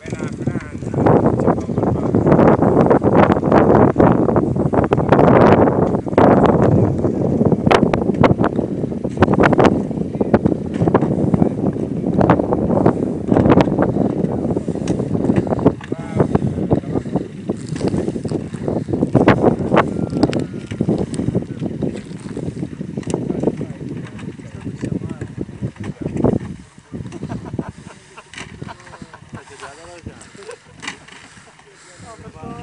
Venga, venga. Well done.